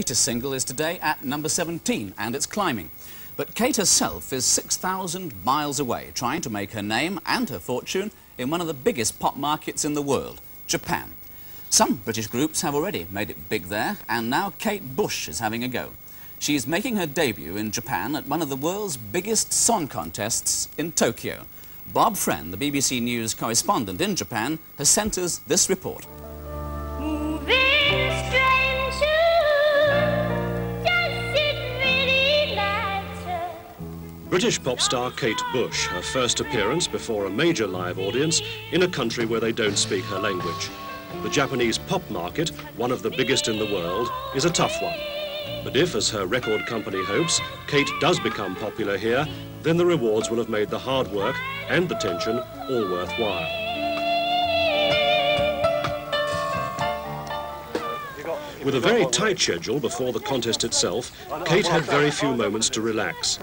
latest single is today at number 17 and it's climbing. But Kate herself is 6,000 miles away trying to make her name and her fortune in one of the biggest pop markets in the world, Japan. Some British groups have already made it big there and now Kate Bush is having a go. She's making her debut in Japan at one of the world's biggest song contests in Tokyo. Bob Friend, the BBC News correspondent in Japan, has sent us this report. British pop star Kate Bush, her first appearance before a major live audience in a country where they don't speak her language. The Japanese pop market, one of the biggest in the world, is a tough one. But if, as her record company hopes, Kate does become popular here, then the rewards will have made the hard work and the tension all worthwhile. With a very tight schedule before the contest itself, Kate had very few moments to relax.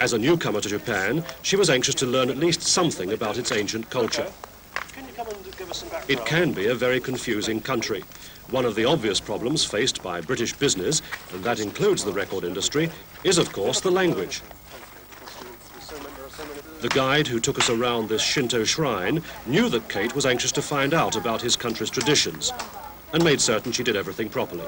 As a newcomer to Japan, she was anxious to learn at least something about its ancient culture. It can be a very confusing country. One of the obvious problems faced by British business, and that includes the record industry, is of course the language. The guide who took us around this Shinto shrine knew that Kate was anxious to find out about his country's traditions and made certain she did everything properly.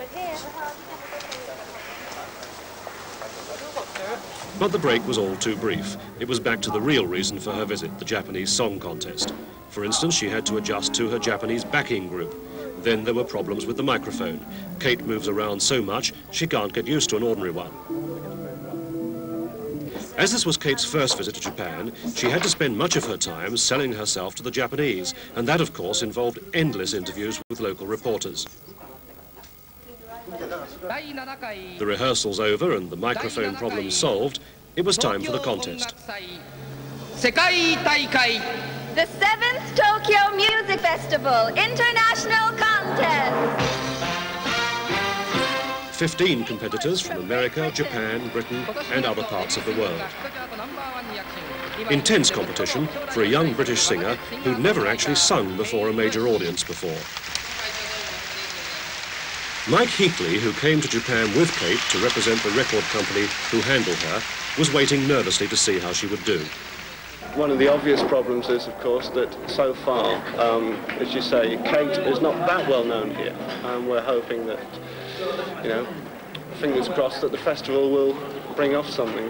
But the break was all too brief. It was back to the real reason for her visit, the Japanese song contest. For instance, she had to adjust to her Japanese backing group. Then there were problems with the microphone. Kate moves around so much, she can't get used to an ordinary one. As this was Kate's first visit to Japan, she had to spend much of her time selling herself to the Japanese, and that, of course, involved endless interviews with local reporters. The rehearsals over and the microphone problem solved, it was time for the contest. The 7th Tokyo Music Festival International Contest. 15 competitors from America, Japan, Britain and other parts of the world. Intense competition for a young British singer who'd never actually sung before a major audience before. Mike Heatley, who came to Japan with Kate to represent the record company who handled her, was waiting nervously to see how she would do. One of the obvious problems is, of course, that so far, um, as you say, Kate is not that well known here. And we're hoping that, you know, fingers crossed that the festival will bring off something.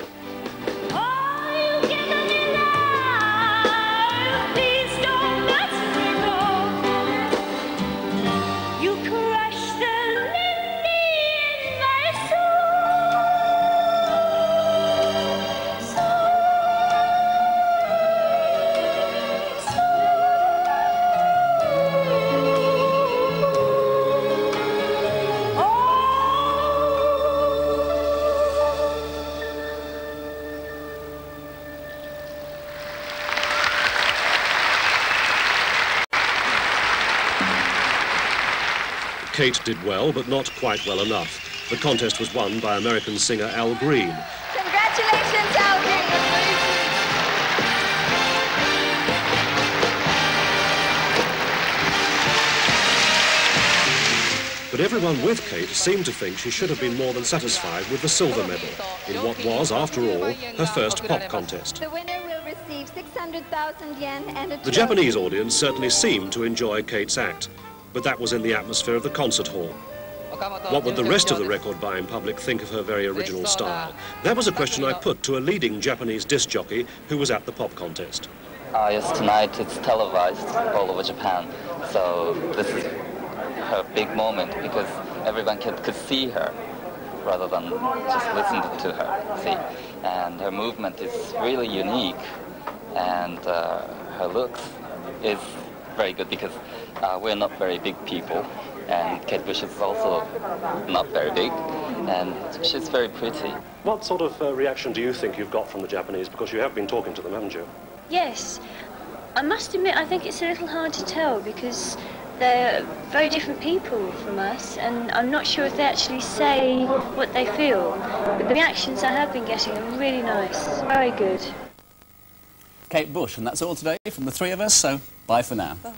Kate did well, but not quite well enough. The contest was won by American singer Al Green. Congratulations, Al Green! But everyone with Kate seemed to think she should have been more than satisfied with the silver medal in what was, after all, her first pop contest. The winner will receive 600,000 yen and a The Japanese audience certainly seemed to enjoy Kate's act but that was in the atmosphere of the concert hall. What would the rest of the record-buying public think of her very original style? That was a question I put to a leading Japanese disc jockey who was at the pop contest. Uh, yes, tonight it's televised all over Japan, so this is her big moment because everyone can, could see her rather than just listen to her, see. And her movement is really unique, and uh, her looks is very good because uh, we're not very big people, and Kate Bush is also not very big, and she's very pretty. What sort of uh, reaction do you think you've got from the Japanese? Because you have been talking to them, haven't you? Yes. I must admit, I think it's a little hard to tell because they're very different people from us, and I'm not sure if they actually say what they feel. But the reactions I have been getting are really nice, very good. Kate Bush, and that's all today from the three of us, so bye for now. Bye.